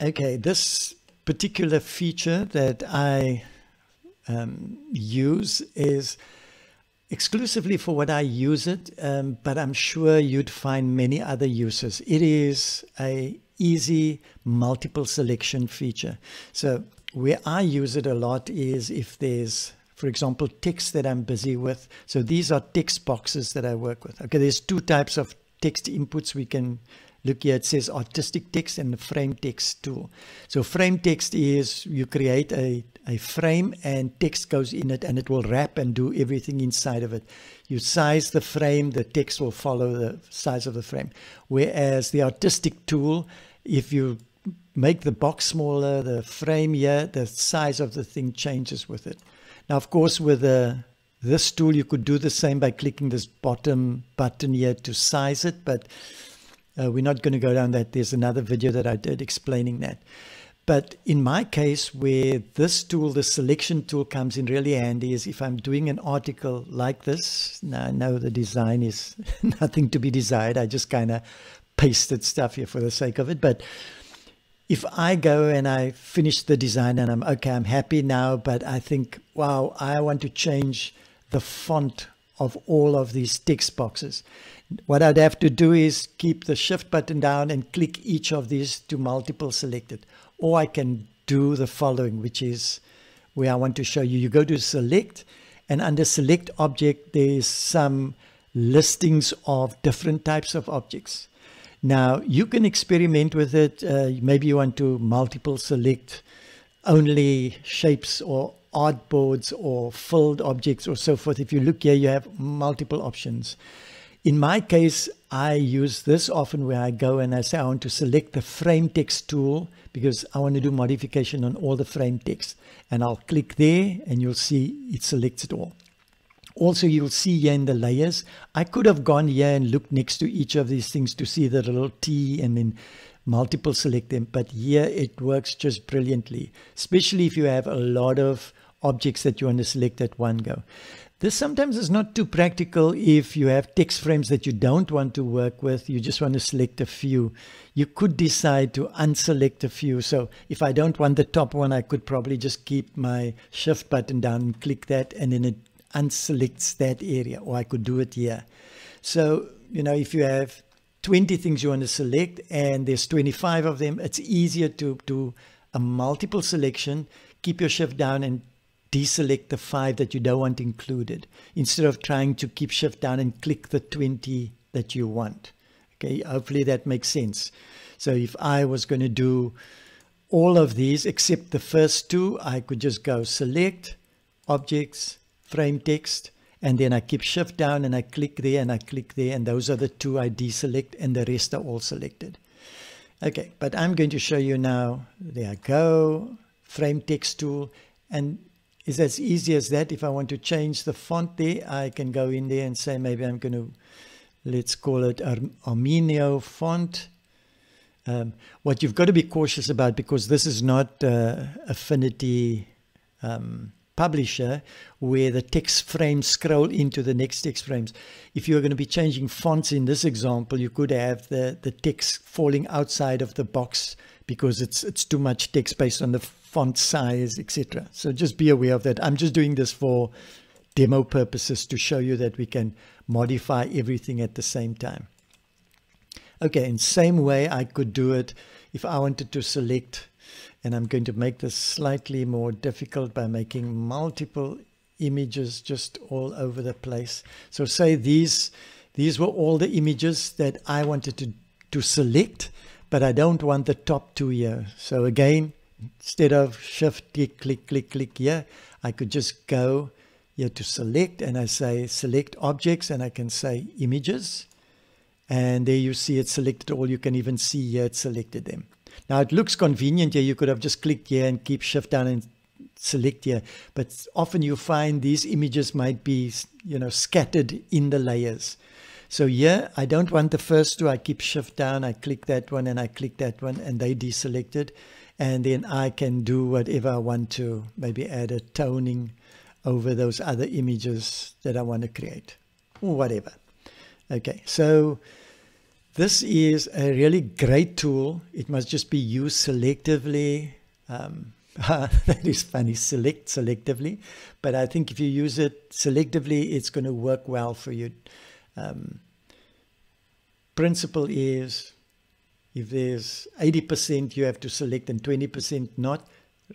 Okay, this particular feature that I um, use is exclusively for what I use it, um, but I'm sure you'd find many other uses. It is a easy multiple selection feature. So where I use it a lot is if there's, for example, text that I'm busy with. So these are text boxes that I work with. Okay, there's two types of text inputs we can look here. It says artistic text and frame text tool. So frame text is you create a, a frame and text goes in it and it will wrap and do everything inside of it. You size the frame, the text will follow the size of the frame. Whereas the artistic tool, if you make the box smaller, the frame here, the size of the thing changes with it. Now, of course, with this tool, you could do the same by clicking this bottom button here to size it, but uh, we're not going to go down that. There's another video that I did explaining that. But in my case, where this tool, the selection tool comes in really handy is if I'm doing an article like this. Now I know the design is nothing to be desired. I just kind of pasted stuff here for the sake of it. But if I go and I finish the design and I'm okay, I'm happy now, but I think, wow, I want to change the font of all of these text boxes. What I'd have to do is keep the shift button down and click each of these to multiple selected. Or I can do the following, which is where I want to show you. You go to select and under select object, there's some listings of different types of objects. Now you can experiment with it. Uh, maybe you want to multiple select only shapes or artboards or filled objects or so forth. If you look here, you have multiple options. In my case, I use this often where I go and I say I want to select the frame text tool because I want to do modification on all the frame text. And I'll click there and you'll see it selects it all. Also, you'll see here in the layers, I could have gone here and looked next to each of these things to see the little T and then multiple select them. But here it works just brilliantly, especially if you have a lot of objects that you want to select at one go. This sometimes is not too practical if you have text frames that you don't want to work with. You just want to select a few. You could decide to unselect a few. So if I don't want the top one, I could probably just keep my shift button down and click that and then it unselects that area or I could do it here. So, you know, if you have 20 things you want to select and there's 25 of them, it's easier to do a multiple selection, keep your shift down and deselect the five that you don't want included instead of trying to keep shift down and click the 20 that you want. Okay, hopefully that makes sense. So if I was going to do all of these except the first two, I could just go select, objects, frame text, and then I keep shift down and I click there and I click there and those are the two I deselect and the rest are all selected. Okay, but I'm going to show you now, there I go, frame text tool, and is as easy as that. If I want to change the font there, I can go in there and say maybe I'm going to, let's call it Arminio font. Um, what you've got to be cautious about, because this is not uh, Affinity um, Publisher, where the text frames scroll into the next text frames. If you're going to be changing fonts in this example, you could have the, the text falling outside of the box because it's it's too much text based on the font size, etc. So just be aware of that. I'm just doing this for demo purposes to show you that we can modify everything at the same time. Okay, in same way I could do it if I wanted to select, and I'm going to make this slightly more difficult by making multiple images just all over the place. So say these, these were all the images that I wanted to, to select, but I don't want the top two here. So again, instead of shift click, click, click, click here, I could just go here to select and I say select objects and I can say images. And there you see it selected all. You can even see here it selected them. Now it looks convenient here. You could have just clicked here and keep shift down and select here. But often you find these images might be, you know, scattered in the layers. So here, I don't want the first two. I keep shift down. I click that one and I click that one and they deselected and then I can do whatever I want to, maybe add a toning over those other images that I want to create, or whatever. Okay, so this is a really great tool. It must just be used selectively. Um, that is funny, select selectively. But I think if you use it selectively, it's going to work well for you. Um, principle is if there's 80% you have to select and 20% not,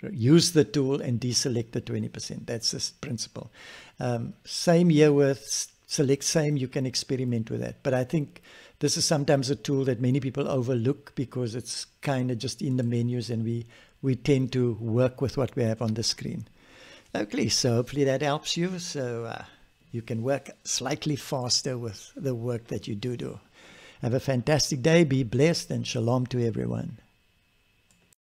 use the tool and deselect the 20%. That's the principle. Um, same here with select same, you can experiment with that. But I think this is sometimes a tool that many people overlook because it's kind of just in the menus and we, we tend to work with what we have on the screen. Okay, so hopefully that helps you. So uh, you can work slightly faster with the work that you do do. Have a fantastic day, be blessed, and shalom to everyone.